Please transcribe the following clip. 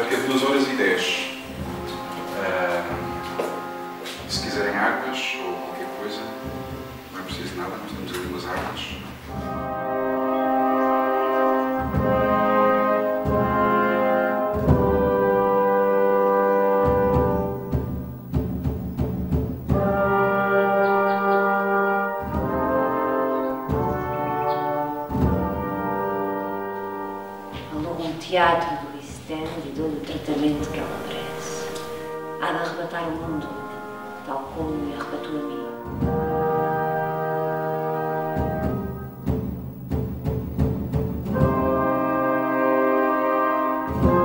vai ter 2 horas e 10. se quiserem águas ou qualquer coisa, não é preciso nada, nós temos ali umas águas. Teatro do entende e todo o tratamento que ela merece. Há de arrebatar o mundo, tal como me arrebatou a mim. thank